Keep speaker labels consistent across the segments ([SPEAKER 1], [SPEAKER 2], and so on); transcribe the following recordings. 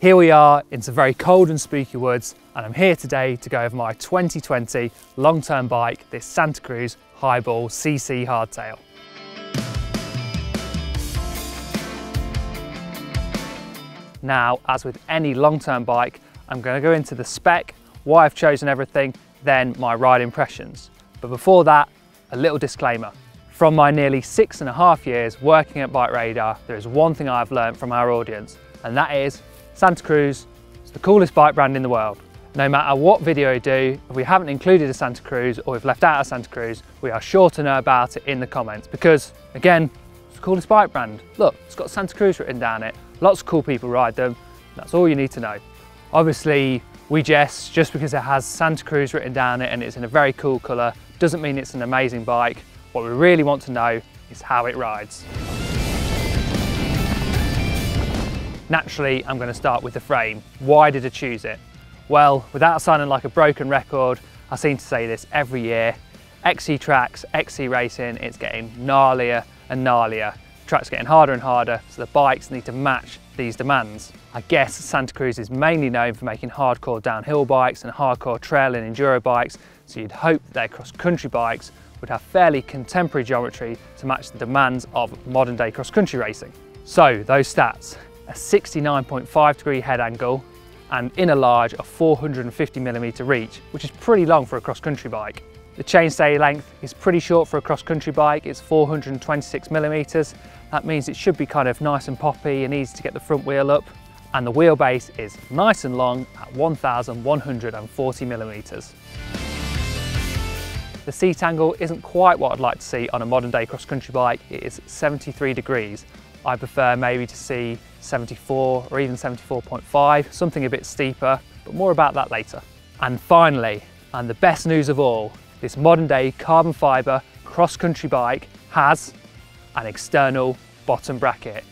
[SPEAKER 1] Here we are in some very cold and spooky woods and I'm here today to go over my 2020 long-term bike, this Santa Cruz Highball CC Hardtail. Now, as with any long-term bike, I'm going to go into the spec, why I've chosen everything, then my ride impressions. But before that, a little disclaimer. From my nearly six and a half years working at Bike Radar, there is one thing I've learned from our audience, and that is Santa Cruz is the coolest bike brand in the world. No matter what video we do, if we haven't included a Santa Cruz or we've left out a Santa Cruz, we are sure to know about it in the comments because, again, it's the coolest bike brand. Look, it's got Santa Cruz written down it. Lots of cool people ride them. That's all you need to know. Obviously, we jest just because it has Santa Cruz written down it and it's in a very cool colour doesn't mean it's an amazing bike. What we really want to know is how it rides. Naturally, I'm going to start with the frame. Why did I choose it? Well, without sounding like a broken record, I seem to say this every year. XC tracks, XC racing, it's getting gnarlier and gnarlier. Tracks getting harder and harder, so the bikes need to match these demands. I guess Santa Cruz is mainly known for making hardcore downhill bikes and hardcore trail and enduro bikes, so you'd hope that their cross-country bikes would have fairly contemporary geometry to match the demands of modern day cross-country racing. So those stats, a 69.5 degree head angle, and in a large a 450 millimeter reach, which is pretty long for a cross-country bike. The chainstay length is pretty short for a cross-country bike, it's 426 millimeters. That means it should be kind of nice and poppy and easy to get the front wheel up. And the wheelbase is nice and long at 1,140 millimeters. The seat angle isn't quite what I'd like to see on a modern day cross-country bike, it is 73 degrees. I prefer maybe to see 74 or even 74.5, something a bit steeper, but more about that later. And finally, and the best news of all, this modern day carbon fibre cross-country bike has an external bottom bracket.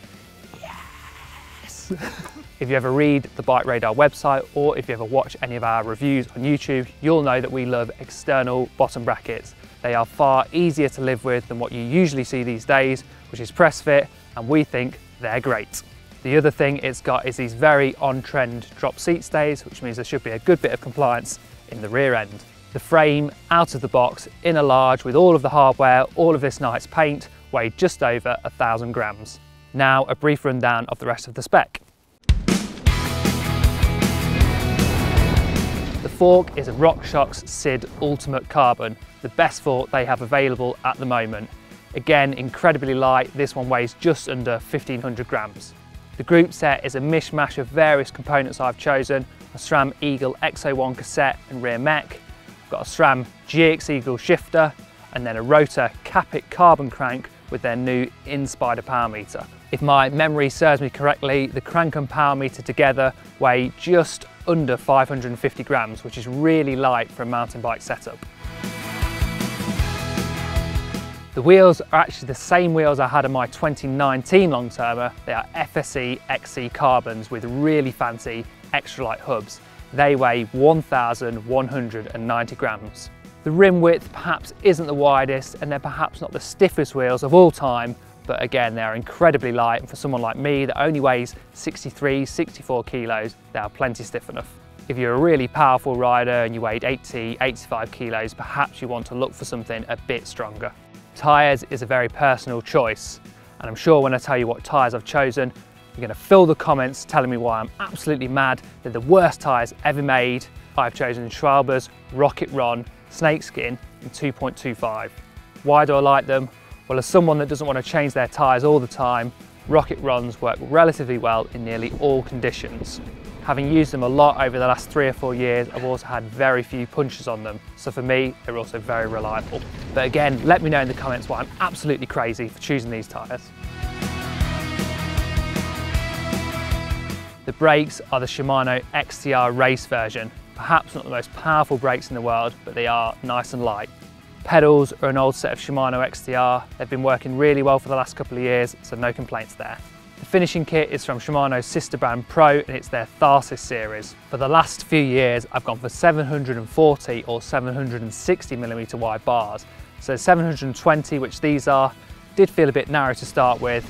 [SPEAKER 1] Yes! if you ever read the Bike Radar website or if you ever watch any of our reviews on YouTube, you'll know that we love external bottom brackets. They are far easier to live with than what you usually see these days, which is press fit, and we think they're great. The other thing it's got is these very on-trend drop seat stays, which means there should be a good bit of compliance in the rear end. The frame out of the box in a large with all of the hardware, all of this nice paint, weighed just over a thousand grams. Now a brief rundown of the rest of the spec. The fork is a RockShox SID Ultimate Carbon, the best fork they have available at the moment. Again, incredibly light, this one weighs just under 1500 grams. The group set is a mishmash of various components I've chosen, a SRAM Eagle X01 cassette and rear mech, I've got a SRAM GX Eagle shifter, and then a Rotor Kapic carbon crank with their new InSpider power meter. If my memory serves me correctly, the crank and power meter together weigh just under 550 grams, which is really light for a mountain bike setup. The wheels are actually the same wheels I had on my 2019 long-termer. They are FSE XC carbons with really fancy extra light hubs. They weigh 1,190 grams. The rim width perhaps isn't the widest and they're perhaps not the stiffest wheels of all time, but again, they're incredibly light and for someone like me that only weighs 63, 64 kilos, they are plenty stiff enough. If you're a really powerful rider and you weighed 80, 85 kilos, perhaps you want to look for something a bit stronger. Tyres is a very personal choice, and I'm sure when I tell you what tyres I've chosen, you're going to fill the comments telling me why I'm absolutely mad. They're the worst tyres ever made. I've chosen Schwalbe's Rocket Ron snakeskin in 2.25. Why do I like them? Well, as someone that doesn't want to change their tyres all the time, Rocket Rons work relatively well in nearly all conditions. Having used them a lot over the last three or four years, I've also had very few punches on them. So for me, they're also very reliable. But again, let me know in the comments why I'm absolutely crazy for choosing these tyres. The brakes are the Shimano XTR race version, Perhaps not the most powerful brakes in the world, but they are nice and light. Pedals are an old set of Shimano XTR. They've been working really well for the last couple of years, so no complaints there. Finishing kit is from Shimano's sister brand Pro and it's their Tharsis series. For the last few years, I've gone for 740 or 760 millimeter wide bars. So 720, which these are, did feel a bit narrow to start with,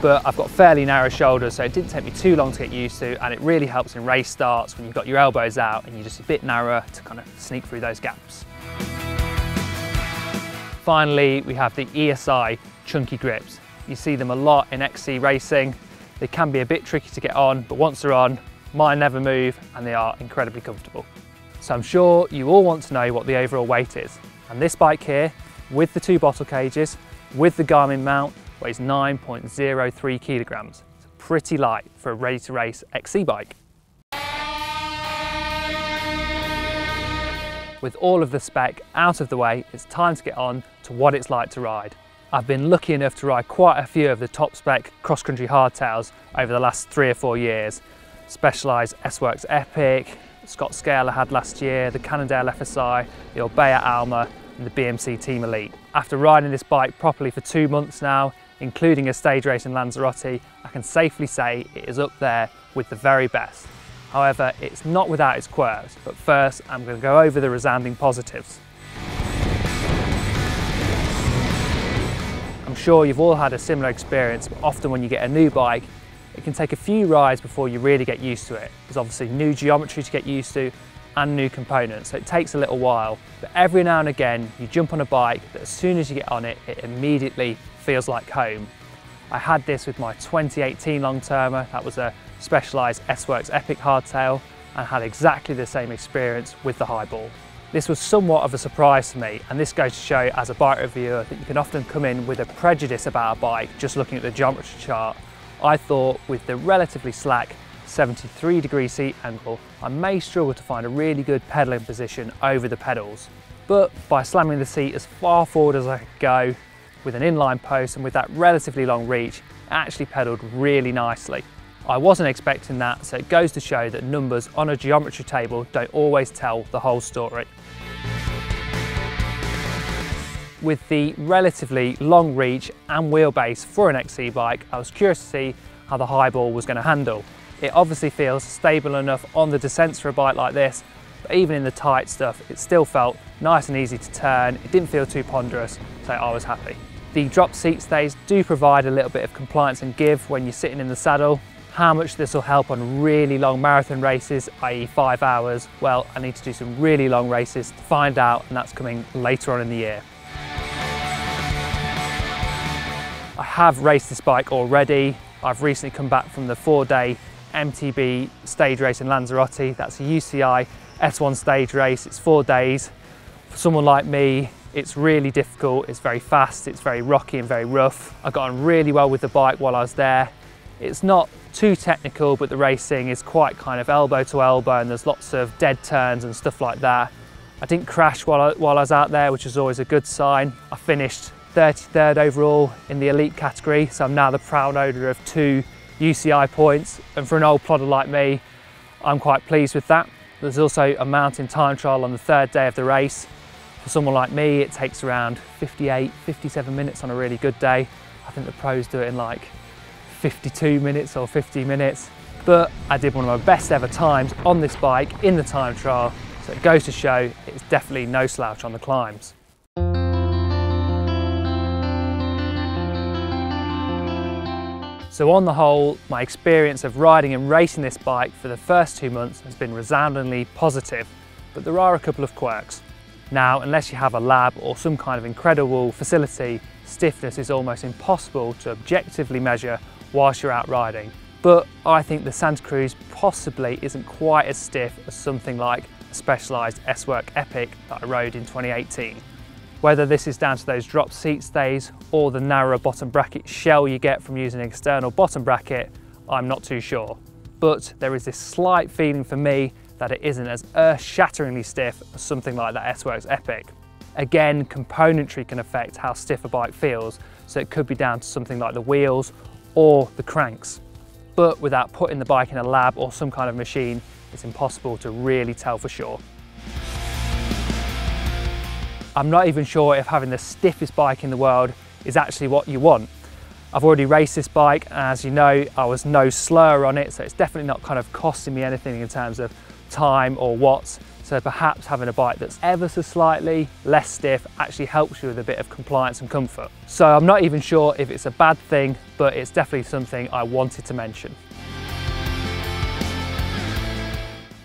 [SPEAKER 1] but I've got fairly narrow shoulders, so it didn't take me too long to get used to, and it really helps in race starts when you've got your elbows out and you're just a bit narrower to kind of sneak through those gaps. Finally, we have the ESI chunky grips. You see them a lot in XC racing. They can be a bit tricky to get on, but once they're on, mine never move and they are incredibly comfortable. So I'm sure you all want to know what the overall weight is. And this bike here, with the two bottle cages, with the Garmin mount, weighs 9.03 kilograms. It's pretty light for a ready to race XC bike. With all of the spec out of the way, it's time to get on to what it's like to ride. I've been lucky enough to ride quite a few of the top spec cross-country hardtails over the last three or four years. Specialized S-Works Epic, Scott Scale I had last year, the Cannondale FSI, the Orbea Alma and the BMC Team Elite. After riding this bike properly for two months now, including a stage race in Lanzarote, I can safely say it is up there with the very best. However, it's not without its quirks, but first I'm going to go over the resounding positives. Sure you've all had a similar experience, but often when you get a new bike, it can take a few rides before you really get used to it. There's obviously new geometry to get used to and new components, so it takes a little while. But every now and again, you jump on a bike that as soon as you get on it, it immediately feels like home. I had this with my 2018 long-termer, that was a Specialized S-Works Epic hardtail and had exactly the same experience with the highball. This was somewhat of a surprise to me and this goes to show as a bike reviewer that you can often come in with a prejudice about a bike just looking at the geometry chart. I thought with the relatively slack 73 degree seat angle, I may struggle to find a really good pedaling position over the pedals. But by slamming the seat as far forward as I could go, with an inline post and with that relatively long reach, it actually pedalled really nicely. I wasn't expecting that, so it goes to show that numbers on a geometry table don't always tell the whole story. With the relatively long reach and wheelbase for an XC bike, I was curious to see how the highball was going to handle. It obviously feels stable enough on the descents for a bike like this, but even in the tight stuff, it still felt nice and easy to turn. It didn't feel too ponderous, so I was happy. The drop seat stays do provide a little bit of compliance and give when you're sitting in the saddle, how much this will help on really long marathon races, i.e. five hours, well, I need to do some really long races to find out, and that's coming later on in the year. Have raced this bike already. I've recently come back from the four day MTB stage race in Lanzarote. That's a UCI S1 stage race. It's four days. For someone like me, it's really difficult. It's very fast, it's very rocky and very rough. I got on really well with the bike while I was there. It's not too technical, but the racing is quite kind of elbow to elbow and there's lots of dead turns and stuff like that. I didn't crash while I, while I was out there, which is always a good sign. I finished 33rd overall in the elite category, so I'm now the proud owner of two UCI points. And for an old plodder like me, I'm quite pleased with that. There's also a mountain time trial on the third day of the race. For someone like me, it takes around 58, 57 minutes on a really good day. I think the pros do it in like 52 minutes or 50 minutes. But I did one of my best ever times on this bike in the time trial. So it goes to show it's definitely no slouch on the climbs. So on the whole, my experience of riding and racing this bike for the first two months has been resoundingly positive, but there are a couple of quirks. Now, unless you have a lab or some kind of incredible facility, stiffness is almost impossible to objectively measure whilst you're out riding. But I think the Santa Cruz possibly isn't quite as stiff as something like a Specialized S-Work Epic that I rode in 2018. Whether this is down to those drop seat stays or the narrower bottom bracket shell you get from using an external bottom bracket, I'm not too sure. But there is this slight feeling for me that it isn't as earth-shatteringly stiff as something like that S-Works Epic. Again, componentry can affect how stiff a bike feels, so it could be down to something like the wheels or the cranks. But without putting the bike in a lab or some kind of machine, it's impossible to really tell for sure. I'm not even sure if having the stiffest bike in the world is actually what you want. I've already raced this bike, as you know, I was no slower on it, so it's definitely not kind of costing me anything in terms of time or watts, So perhaps having a bike that's ever so slightly less stiff actually helps you with a bit of compliance and comfort. So I'm not even sure if it's a bad thing, but it's definitely something I wanted to mention.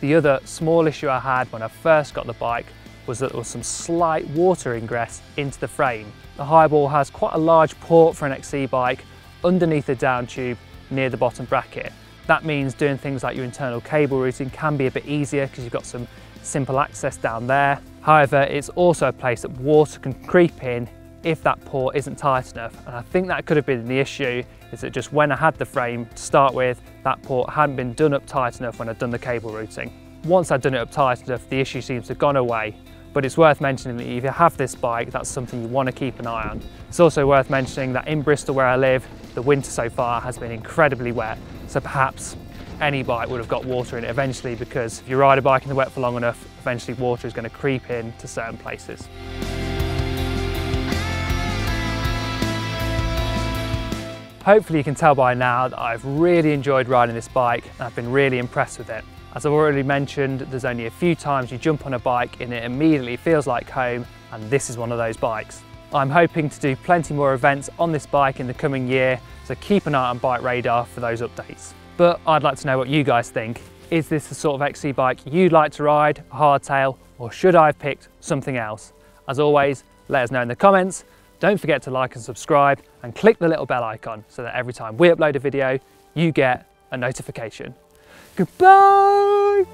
[SPEAKER 1] The other small issue I had when I first got the bike was that there was some slight water ingress into the frame. The Highball has quite a large port for an XC bike underneath the down tube near the bottom bracket. That means doing things like your internal cable routing can be a bit easier because you've got some simple access down there. However, it's also a place that water can creep in if that port isn't tight enough. And I think that could have been the issue, is that just when I had the frame to start with, that port hadn't been done up tight enough when I'd done the cable routing. Once I'd done it up tight enough, the issue seems to have gone away. But it's worth mentioning that if you have this bike, that's something you want to keep an eye on. It's also worth mentioning that in Bristol where I live, the winter so far has been incredibly wet. So perhaps any bike would have got water in it eventually because if you ride a bike in the wet for long enough, eventually water is going to creep in to certain places. Hopefully you can tell by now that I've really enjoyed riding this bike and I've been really impressed with it. As I've already mentioned, there's only a few times you jump on a bike and it immediately feels like home and this is one of those bikes. I'm hoping to do plenty more events on this bike in the coming year, so keep an eye on Bike Radar for those updates. But I'd like to know what you guys think. Is this the sort of XC bike you'd like to ride, a hardtail, or should I have picked something else? As always, let us know in the comments. Don't forget to like and subscribe and click the little bell icon so that every time we upload a video, you get a notification. Goodbye.